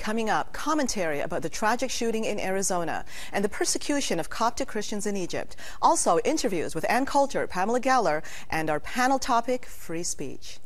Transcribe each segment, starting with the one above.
Coming up, commentary about the tragic shooting in Arizona and the persecution of Coptic Christians in Egypt. Also, interviews with Ann Coulter, Pamela Geller, and our panel topic, free speech.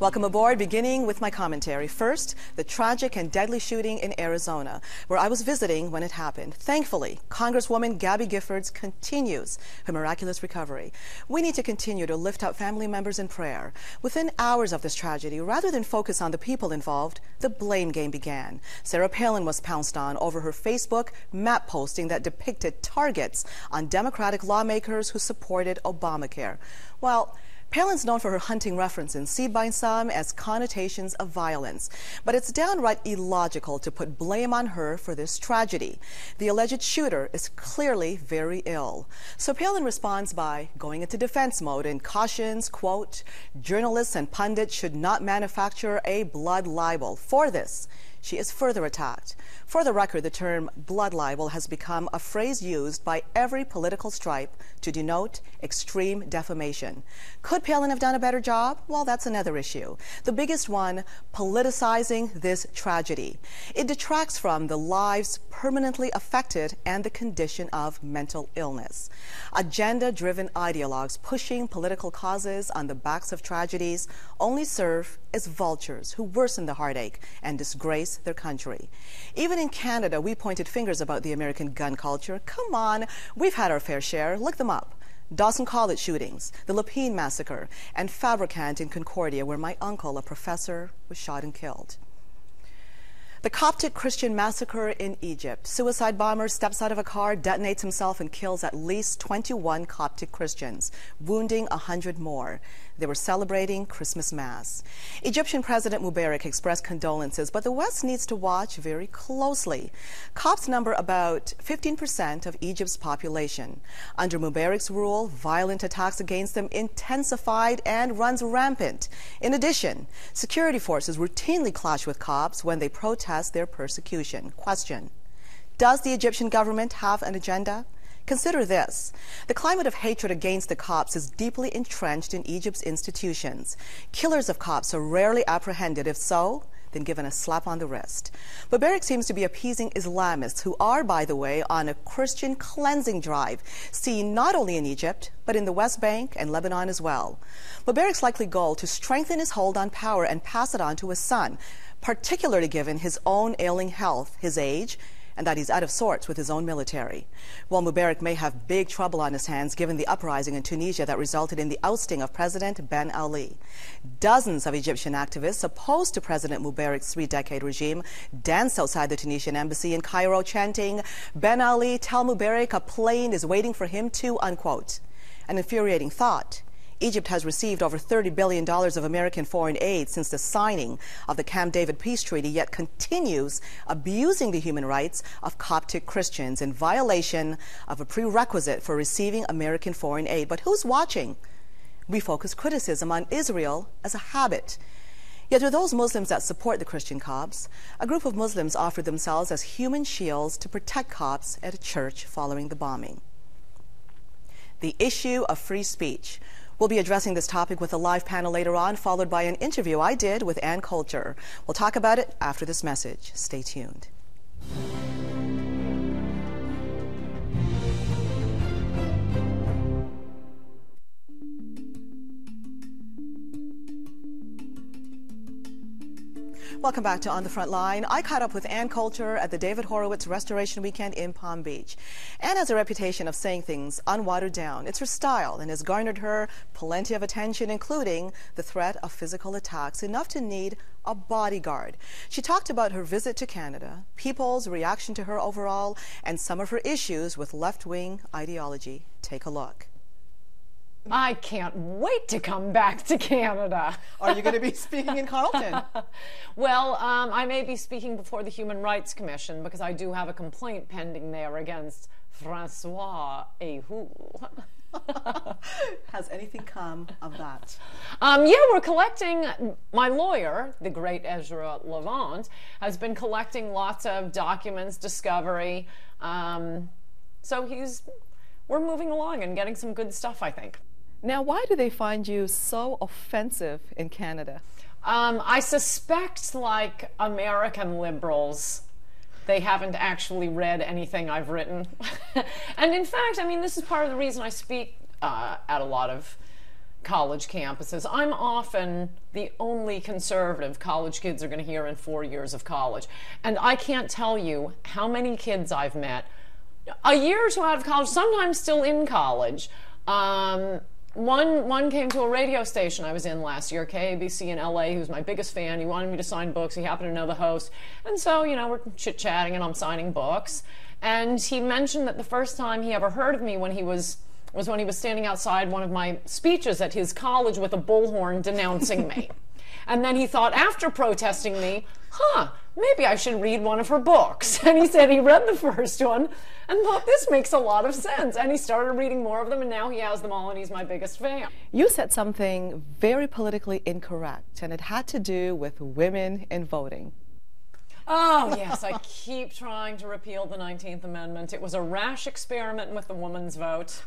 Welcome aboard, beginning with my commentary. First, the tragic and deadly shooting in Arizona, where I was visiting when it happened. Thankfully, Congresswoman Gabby Giffords continues her miraculous recovery. We need to continue to lift up family members in prayer. Within hours of this tragedy, rather than focus on the people involved, the blame game began. Sarah Palin was pounced on over her Facebook map posting that depicted targets on Democratic lawmakers who supported Obamacare. Well, Palin's known for her hunting references, seen by some as connotations of violence. But it's downright illogical to put blame on her for this tragedy. The alleged shooter is clearly very ill. So Palin responds by going into defense mode and cautions, quote, journalists and pundits should not manufacture a blood libel. For this, she is further attacked. For the record, the term blood libel has become a phrase used by every political stripe to denote extreme defamation. Could Palin have done a better job? Well, that's another issue. The biggest one, politicizing this tragedy. It detracts from the lives permanently affected and the condition of mental illness. Agenda-driven ideologues pushing political causes on the backs of tragedies only serve as vultures who worsen the heartache and disgrace their country. Even in Canada, we pointed fingers about the American gun culture. Come on, we've had our fair share. Look them up. Dawson College shootings, the Lépine massacre, and Fabrikant in Concordia, where my uncle, a professor, was shot and killed. The Coptic Christian massacre in Egypt. Suicide bomber steps out of a car, detonates himself, and kills at least 21 Coptic Christians, wounding 100 more. They were celebrating Christmas Mass. Egyptian President Mubarak expressed condolences, but the West needs to watch very closely. Copts number about 15% of Egypt's population. Under Mubarak's rule, violent attacks against them intensified and runs rampant. In addition, security forces routinely clash with Copts when they protest their persecution. Question. Does the Egyptian government have an agenda? Consider this. The climate of hatred against the Copts is deeply entrenched in Egypt's institutions. Killers of Copts are rarely apprehended. If so, then given a slap on the wrist. But Mubarak seems to be appeasing Islamists who are, by the way, on a Christian cleansing drive, seen not only in Egypt, but in the West Bank and Lebanon as well. Mubarak's likely goal to strengthen his hold on power and pass it on to his son, particularly given his own ailing health, his age, and that he's out of sorts with his own military. While Mubarak may have big trouble on his hands given the uprising in Tunisia that resulted in the ousting of President Ben Ali. Dozens of Egyptian activists opposed to President Mubarak's three-decade regime danced outside the Tunisian embassy in Cairo chanting, Ben Ali, tell Mubarak a plane is waiting for him too, unquote. An infuriating thought. Egypt has received over $30 billion of American foreign aid since the signing of the Camp David Peace Treaty, yet continues abusing the human rights of Coptic Christians in violation of a prerequisite for receiving American foreign aid. But who's watching? We focus criticism on Israel as a habit. Yet to those Muslims that support the Christian Copts, a group of Muslims offered themselves as human shields to protect Copts at a church following the bombing. The issue of free speech We'll be addressing this topic with a live panel later on, followed by an interview I did with Ann Coulter. We'll talk about it after this message. Stay tuned. Welcome back to On the Front Line. I caught up with Ann Coulter at the David Horowitz Restoration Weekend in Palm Beach. Ann has a reputation of saying things unwatered down. It's her style and has garnered her plenty of attention, including the threat of physical attacks, enough to need a bodyguard. She talked about her visit to Canada, people's reaction to her overall, and some of her issues with left-wing ideology. Take a look. I can't wait to come back to Canada. Are you going to be speaking in Carleton? well, um, I may be speaking before the Human Rights Commission because I do have a complaint pending there against Francois Houle. Has anything come of that? Um, yeah, we're collecting. My lawyer, the great Ezra Levant, has been collecting lots of documents, discovery. Um, so he's we're moving along and getting some good stuff, I think. Now, why do they find you so offensive in Canada? Um, I suspect, like American liberals, they haven't actually read anything I've written. and in fact, I mean, this is part of the reason I speak uh, at a lot of college campuses. I'm often the only conservative college kids are going to hear in four years of college. And I can't tell you how many kids I've met a year or two out of college, sometimes still in college. Um, one one came to a radio station I was in last year, KABC in LA, who's my biggest fan. He wanted me to sign books. He happened to know the host. And so, you know, we're chit chatting and I'm signing books. And he mentioned that the first time he ever heard of me when he was was when he was standing outside one of my speeches at his college with a bullhorn denouncing me. and then he thought after protesting me, huh, maybe I should read one of her books. And he said he read the first one and thought this makes a lot of sense. And he started reading more of them, and now he has them all, and he's my biggest fan. You said something very politically incorrect, and it had to do with women in voting. Oh, yes, I keep trying to repeal the 19th Amendment. It was a rash experiment with the woman's vote.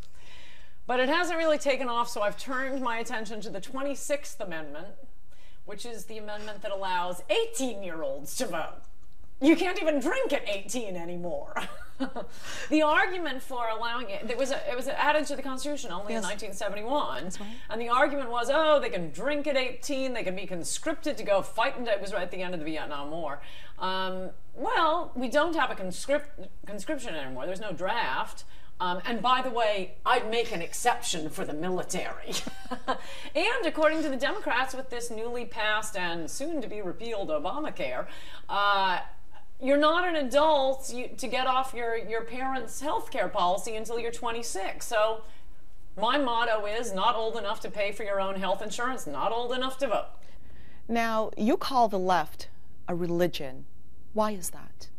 But it hasn't really taken off, so I've turned my attention to the 26th Amendment, which is the amendment that allows 18 year olds to vote. You can't even drink at 18 anymore. the argument for allowing it, it was, a, it was added to the Constitution only yes. in 1971. Right. And the argument was, oh, they can drink at 18, they can be conscripted to go fight. And it was right at the end of the Vietnam War. Um, well, we don't have a conscript, conscription anymore. There's no draft. Um, and by the way, I'd make an exception for the military. and according to the Democrats, with this newly passed and soon to be repealed Obamacare, uh, you're not an adult you, to get off your, your parents' health care policy until you're 26. So my motto is not old enough to pay for your own health insurance, not old enough to vote. Now, you call the left a religion. Why is that?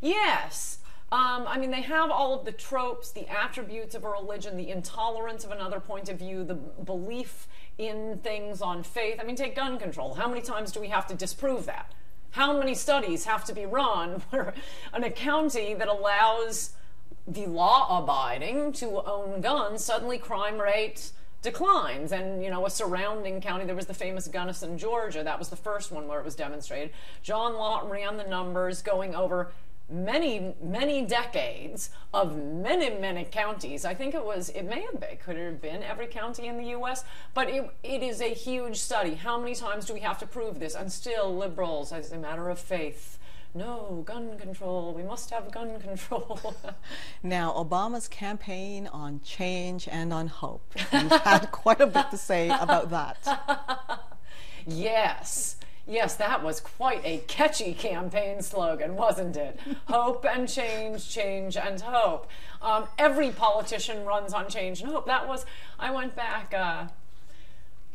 Yes. Um, I mean, they have all of the tropes, the attributes of a religion, the intolerance of another point of view, the belief in things on faith. I mean, take gun control. How many times do we have to disprove that? How many studies have to be run where an a county that allows the law abiding to own guns, suddenly crime rate declines. And, you know, a surrounding county, there was the famous Gunnison, Georgia. That was the first one where it was demonstrated. John Lott ran the numbers going over many, many decades of many, many counties. I think it was, it may have been, could it have been every county in the U.S.? But it, it is a huge study. How many times do we have to prove this? And still, liberals, as a matter of faith, no, gun control, we must have gun control. now, Obama's campaign on change and on hope. You've had quite a bit to say about that. yes. Yes, that was quite a catchy campaign slogan, wasn't it? hope and change, change and hope. Um, every politician runs on change and hope. That was, I went back uh,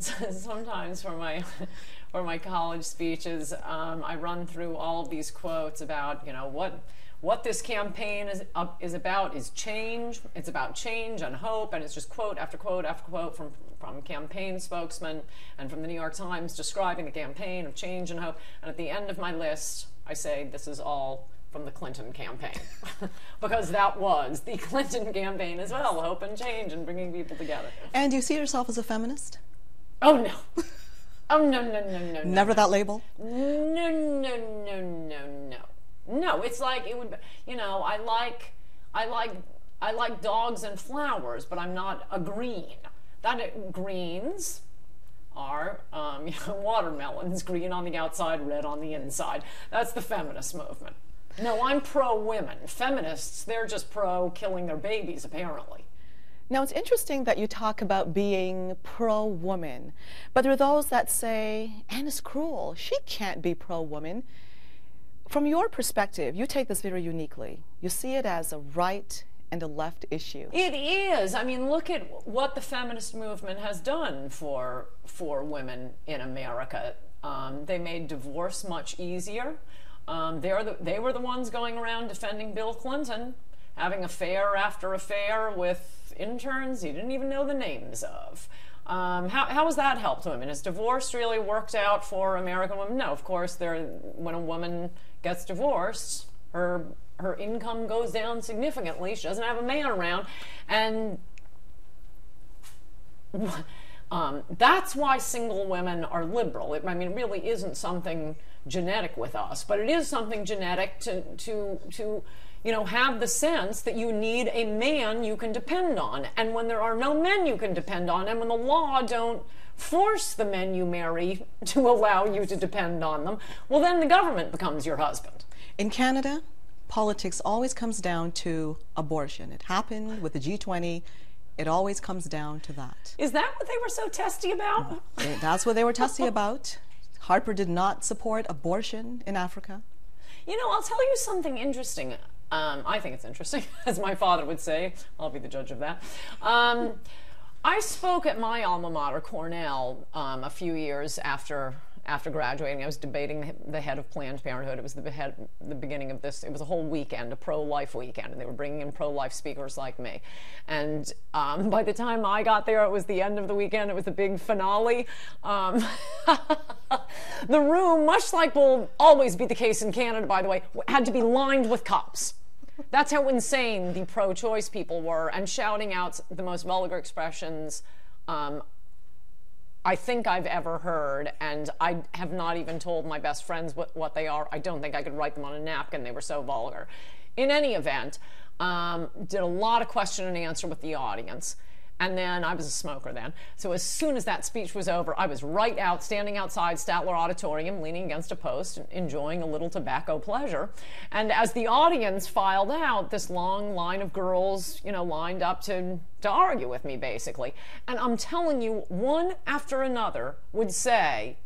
sometimes for my for my college speeches. Um, I run through all of these quotes about, you know, what what this campaign is, uh, is about is change. It's about change and hope, and it's just quote after quote after quote from, from campaign spokesmen and from the New York Times describing the campaign of change and hope. And at the end of my list, I say this is all from the Clinton campaign, because that was the Clinton campaign as well, hope and change and bringing people together. And you see yourself as a feminist? Oh no. Oh no no no no. Never no. that label. No no no no no. No, it's like it would. Be, you know, I like, I like, I like dogs and flowers, but I'm not a green. That greens are um, you know, watermelons, green on the outside, red on the inside. That's the feminist movement. No, I'm pro women. Feminists, they're just pro killing their babies, apparently. Now, it's interesting that you talk about being pro woman, but there are those that say Anna's cruel. She can't be pro woman. From your perspective, you take this very uniquely. You see it as a right and a left issue. It is. I mean, look at what the feminist movement has done for for women in America. Um, they made divorce much easier. Um, the, they were the ones going around defending Bill Clinton, having affair after affair with interns he didn't even know the names of. Um, how, how has that helped women? Has divorce really worked out for American women? No, of course, when a woman gets divorced, her her income goes down significantly. She doesn't have a man around, and um, that's why single women are liberal. It, I mean, it really isn't something genetic with us, but it is something genetic to to to you know have the sense that you need a man you can depend on, and when there are no men you can depend on, and when the law don't force the men you marry to allow you to depend on them, well, then the government becomes your husband. In Canada, politics always comes down to abortion. It happened with the G20. It always comes down to that. Is that what they were so testy about? That's what they were testy about. Harper did not support abortion in Africa. You know, I'll tell you something interesting. Um, I think it's interesting, as my father would say. I'll be the judge of that. Um, I spoke at my alma mater, Cornell, um, a few years after after graduating. I was debating the head of Planned Parenthood. It was the, head, the beginning of this. It was a whole weekend, a pro-life weekend, and they were bringing in pro-life speakers like me. And um, by the time I got there, it was the end of the weekend. It was the big finale. Um, the room, much like will always be the case in Canada, by the way, had to be lined with cops. That's how insane the pro-choice people were, and shouting out the most vulgar expressions um, I think I've ever heard, and I have not even told my best friends what, what they are. I don't think I could write them on a napkin. They were so vulgar. In any event, um, did a lot of question and answer with the audience. And then I was a smoker then. So as soon as that speech was over, I was right out, standing outside Statler Auditorium, leaning against a post, enjoying a little tobacco pleasure. And as the audience filed out, this long line of girls, you know, lined up to, to argue with me, basically. And I'm telling you, one after another would say,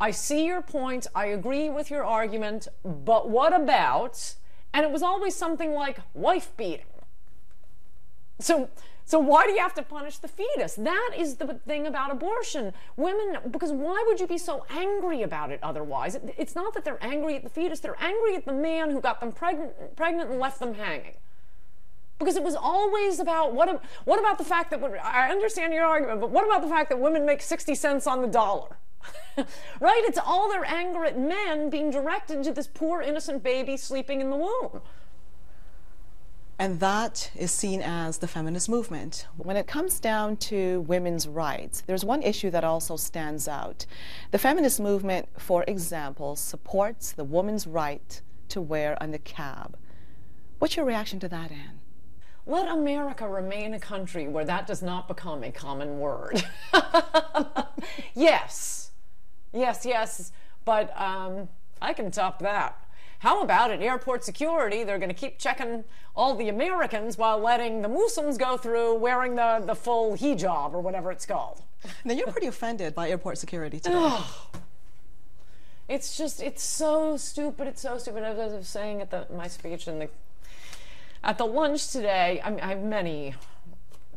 I see your point, I agree with your argument, but what about? And it was always something like wife beating. So so why do you have to punish the fetus? That is the thing about abortion. Women, because why would you be so angry about it otherwise? it's not that they're angry at the fetus, they're angry at the man who got them pregnant, pregnant and left them hanging. Because it was always about what, what about the fact that, I understand your argument, but what about the fact that women make 60 cents on the dollar? right? It's all their anger at men being directed to this poor innocent baby sleeping in the womb. And that is seen as the feminist movement. When it comes down to women's rights, there's one issue that also stands out. The feminist movement, for example, supports the woman's right to wear a niqab. What's your reaction to that, Anne? Let America remain a country where that does not become a common word. yes, yes, yes, but um, I can top that. How about at airport security? They're going to keep checking all the Americans while letting the Muslims go through wearing the, the full hijab or whatever it's called. Now, you're pretty offended by airport security today. it's just, it's so stupid. It's so stupid. As I was saying at the, my speech in the, at the lunch today, I, mean, I have many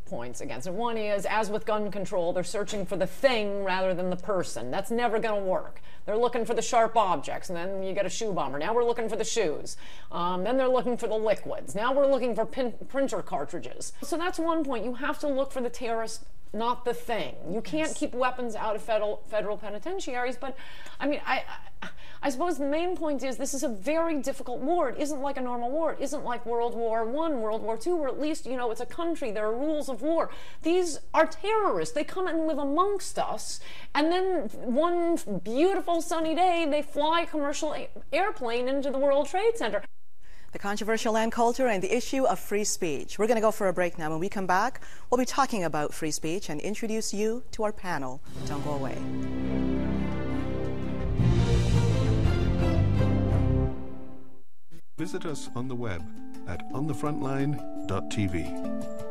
points against it. One is, as with gun control, they're searching for the thing rather than the person. That's never going to work. They're looking for the sharp objects, and then you get a shoe bomber. Now we're looking for the shoes. Um, then they're looking for the liquids. Now we're looking for pin- printer cartridges. So that's one point. You have to look for the terrorist not the thing. You can't keep weapons out of federal federal penitentiaries. But I mean, I, I, I suppose the main point is this is a very difficult war. It isn't like a normal war. It isn't like World War One, World War Two, where at least you know it's a country. There are rules of war. These are terrorists. They come and live amongst us, and then one beautiful sunny day they fly a commercial airplane into the World Trade Center the controversial Ann Coulter and the issue of free speech. We're going to go for a break now. When we come back, we'll be talking about free speech and introduce you to our panel. Don't go away. Visit us on the web at onthefrontline.tv.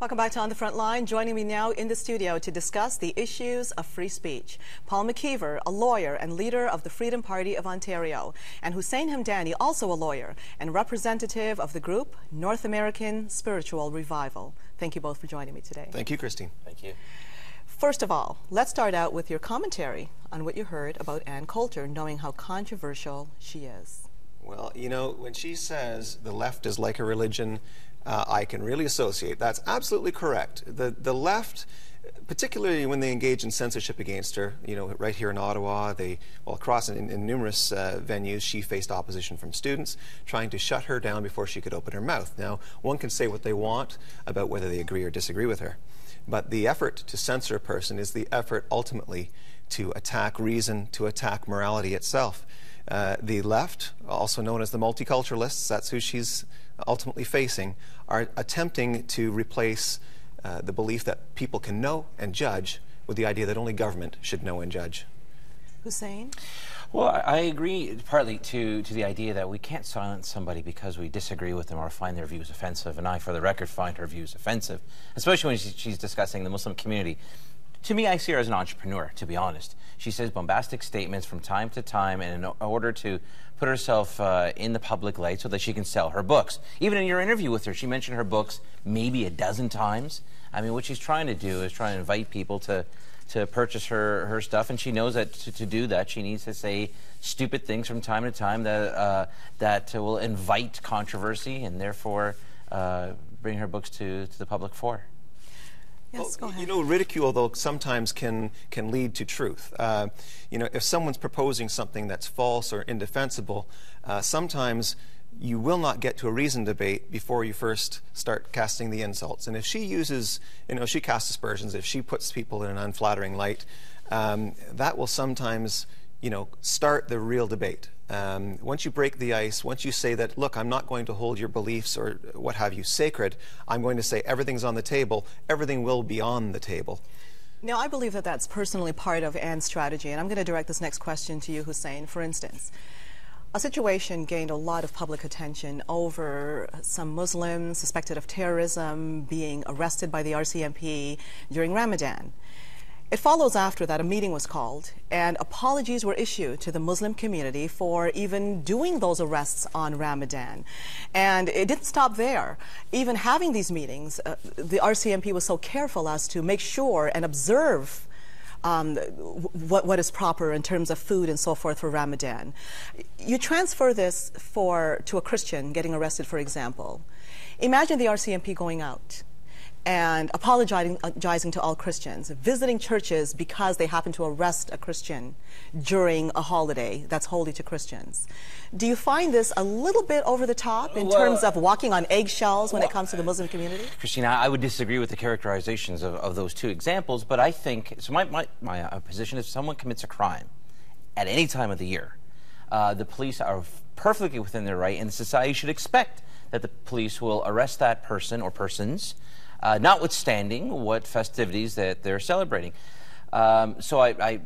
Welcome back to On the Front Line. Joining me now in the studio to discuss the issues of free speech, Paul McKeever, a lawyer and leader of the Freedom Party of Ontario, and Hussein Hamdani, also a lawyer and representative of the group North American Spiritual Revival. Thank you both for joining me today. Thank you, Christine. Thank you. First of all, let's start out with your commentary on what you heard about Ann Coulter, knowing how controversial she is. Well, you know, when she says the left is like a religion, uh, I can really associate. That's absolutely correct. The, the left particularly when they engage in censorship against her. You know, right here in Ottawa, they, well, across in, in numerous uh, venues, she faced opposition from students trying to shut her down before she could open her mouth. Now, one can say what they want about whether they agree or disagree with her, but the effort to censor a person is the effort ultimately to attack reason, to attack morality itself. Uh, the left, also known as the multiculturalists, that's who she's ultimately facing, are attempting to replace uh, the belief that people can know and judge with the idea that only government should know and judge. Hussein? Well, I agree partly to, to the idea that we can't silence somebody because we disagree with them or find their views offensive. And I, for the record, find her views offensive, especially when she's discussing the Muslim community. To me, I see her as an entrepreneur, to be honest. She says bombastic statements from time to time in order to put herself uh, in the public light so that she can sell her books. Even in your interview with her, she mentioned her books maybe a dozen times. I mean, what she's trying to do is try to invite people to, to purchase her, her stuff, and she knows that to, to do that, she needs to say stupid things from time to time that, uh, that will invite controversy and therefore uh, bring her books to, to the public fore. Yes, well, You know, ridicule, though, sometimes can, can lead to truth. Uh, you know, if someone's proposing something that's false or indefensible, uh, sometimes you will not get to a reasoned debate before you first start casting the insults. And if she uses, you know, she casts aspersions, if she puts people in an unflattering light, um, that will sometimes, you know, start the real debate. Um, once you break the ice, once you say that, look, I'm not going to hold your beliefs or what have you sacred, I'm going to say everything's on the table, everything will be on the table. Now, I believe that that's personally part of Anne's strategy, and I'm going to direct this next question to you, Hussein. For instance, a situation gained a lot of public attention over some Muslims suspected of terrorism being arrested by the RCMP during Ramadan. It follows after that a meeting was called and apologies were issued to the Muslim community for even doing those arrests on Ramadan. And it didn't stop there. Even having these meetings, uh, the RCMP was so careful as to make sure and observe um, what, what is proper in terms of food and so forth for Ramadan. You transfer this for to a Christian getting arrested, for example. Imagine the RCMP going out and apologizing to all Christians, visiting churches because they happen to arrest a Christian during a holiday that's holy to Christians. Do you find this a little bit over the top in well, terms of walking on eggshells when well, it comes to the Muslim community? Christina, I would disagree with the characterizations of, of those two examples, but I think so. My, my, my uh, position is if someone commits a crime at any time of the year, uh, the police are perfectly within their right, and society should expect that the police will arrest that person or persons uh, notwithstanding what festivities that they're celebrating. Um, so I, I,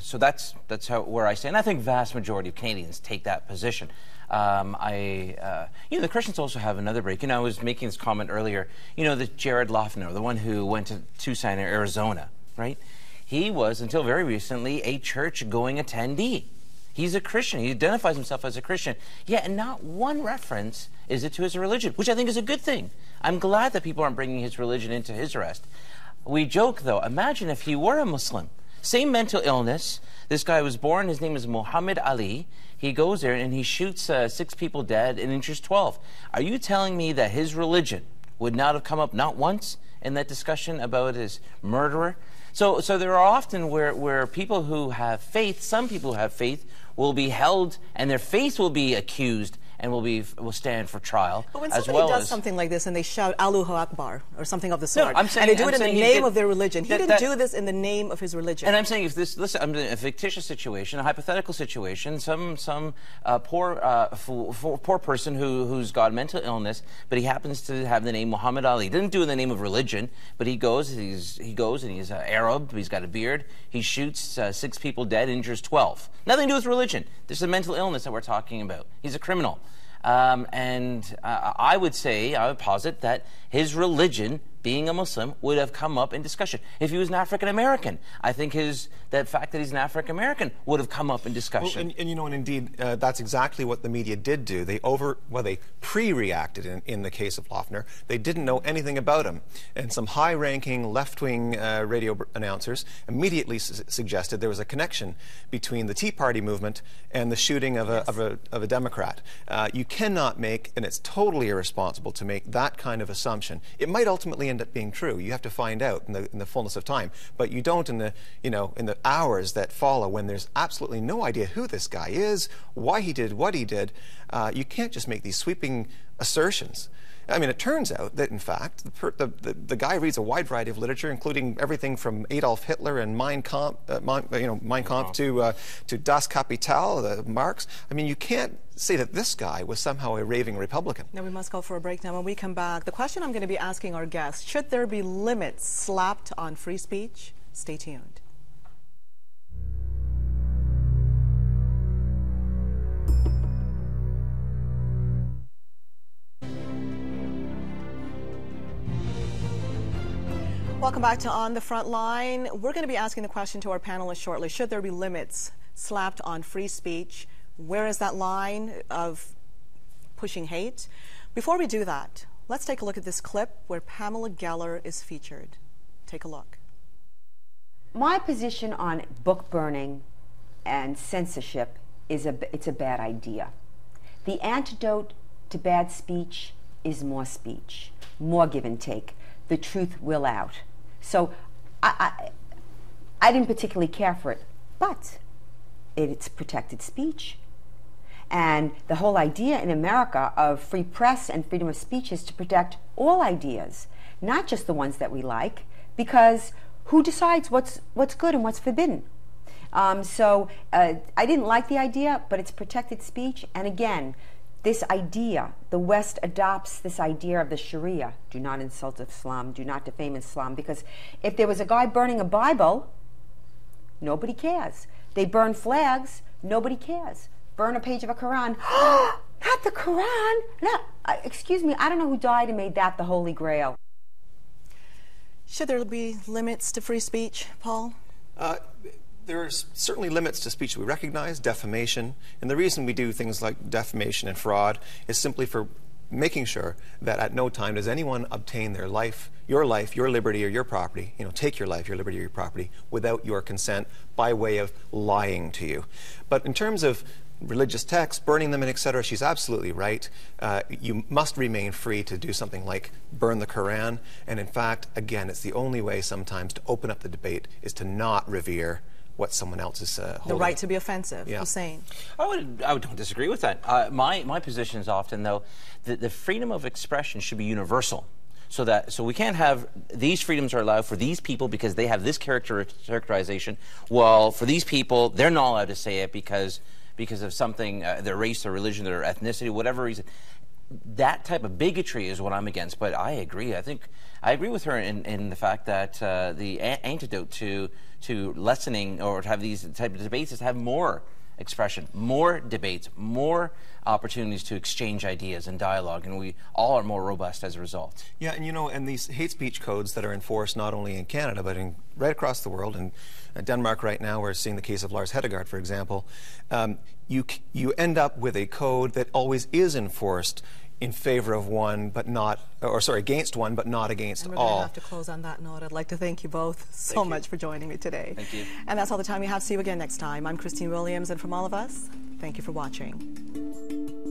so that's that's how, where I stand. I think vast majority of Canadians take that position. Um, I, uh, you know, the Christians also have another break. You know, I was making this comment earlier. You know, the Jared Loughner, the one who went to Tucson, Arizona, right? He was until very recently a church-going attendee. He's a Christian. He identifies himself as a Christian. Yet, yeah, not one reference is it to his religion, which I think is a good thing. I'm glad that people aren't bringing his religion into his arrest. We joke, though, imagine if he were a Muslim. Same mental illness. This guy was born, his name is Muhammad Ali. He goes there and he shoots uh, six people dead and injures 12. Are you telling me that his religion would not have come up not once in that discussion about his murderer? So, so there are often where, where people who have faith, some people who have faith, will be held and their faith will be accused and will be will stand for trial. But when somebody well does as, something like this and they shout Allahu Akbar or something of the sort, no, I'm saying, and they do I'm it in the name did, of their religion, he that, didn't that, do this in the name of his religion. And I'm saying if this, listen, I'm in a fictitious situation, a hypothetical situation, some some uh, poor uh, poor person who who's got mental illness, but he happens to have the name Muhammad Ali. He didn't do it in the name of religion, but he goes, he's he goes and he's uh, Arab, he's got a beard, he shoots uh, six people dead, injures 12. Nothing to do with religion. This is a mental illness that we're talking about. He's a criminal. Um, and uh, I would say, I would posit that his religion being a Muslim would have come up in discussion. If he was an African American, I think his the fact that he's an African American would have come up in discussion. Well, and, and, you know, and indeed, uh, that's exactly what the media did do. They over, well, they pre-reacted in, in the case of Loughner. They didn't know anything about him, and some high-ranking left-wing uh, radio announcers immediately su suggested there was a connection between the Tea Party movement and the shooting of a, yes. of a, of a Democrat. Uh, you cannot make, and it's totally irresponsible to make that kind of assumption. It might ultimately end up being true. You have to find out in the, in the fullness of time. But you don't in the, you know, in the hours that follow when there's absolutely no idea who this guy is, why he did what he did. Uh, you can't just make these sweeping assertions. I mean, it turns out that, in fact, the, the, the, the, guy reads a wide variety of literature, including everything from Adolf Hitler and Mein Kampf, uh, Mein, you know, Mein Kampf to, uh, to Das Kapital, the Marx. I mean, you can't say that this guy was somehow a raving Republican. Now, we must go for a break now. When we come back, the question I'm going to be asking our guests, should there be limits slapped on free speech? Stay tuned. Welcome back to On the Front Line. We're going to be asking the question to our panelists shortly. Should there be limits slapped on free speech? Where is that line of pushing hate? Before we do that, let's take a look at this clip where Pamela Geller is featured. Take a look. My position on book burning and censorship is a, it's a bad idea. The antidote to bad speech is more speech, more give and take. The truth will out. So I, I, I didn't particularly care for it, but it's protected speech. And the whole idea in America of free press and freedom of speech is to protect all ideas, not just the ones that we like, because who decides what's, what's good and what's forbidden? Um, so uh, I didn't like the idea, but it's protected speech. And again, this idea, the West adopts this idea of the Sharia do not insult Islam, do not defame Islam, because if there was a guy burning a Bible, nobody cares. They burn flags, nobody cares. Burn a page of a Quran, not the Quran. No, uh, excuse me, I don't know who died and made that the Holy Grail. Should there be limits to free speech, Paul? Uh, there are certainly limits to speech we recognize, defamation, and the reason we do things like defamation and fraud is simply for making sure that at no time does anyone obtain their life, your life, your liberty, or your property, you know, take your life, your liberty, or your property without your consent by way of lying to you. But in terms of religious texts, burning them, and etc., she's absolutely right. Uh, you must remain free to do something like burn the Quran. And in fact, again, it's the only way sometimes to open up the debate is to not revere what someone else is uh, The right to be offensive, yeah. Hussein. I would, I don't disagree with that. Uh, my, my position is often, though, that the freedom of expression should be universal. So that so we can't have these freedoms are allowed for these people because they have this character characterization. Well, for these people, they're not allowed to say it because because of something, uh, their race, their religion, their ethnicity, whatever reason. That type of bigotry is what I'm against. But I agree. I think I agree with her in, in the fact that uh, the antidote to to lessening or to have these type of debates is to have more expression, more debates, more opportunities to exchange ideas and dialogue, and we all are more robust as a result. Yeah, and you know, and these hate speech codes that are enforced not only in Canada but in right across the world, and uh, Denmark right now, we're seeing the case of Lars Hedegaard, for example. Um, you you end up with a code that always is enforced in favor of one, but not, or sorry, against one, but not against and we're all. We're to have to close on that note. I'd like to thank you both so thank much you. for joining me today. Thank you. And that's all the time we have. See you again next time. I'm Christine Williams, and from all of us, thank you for watching.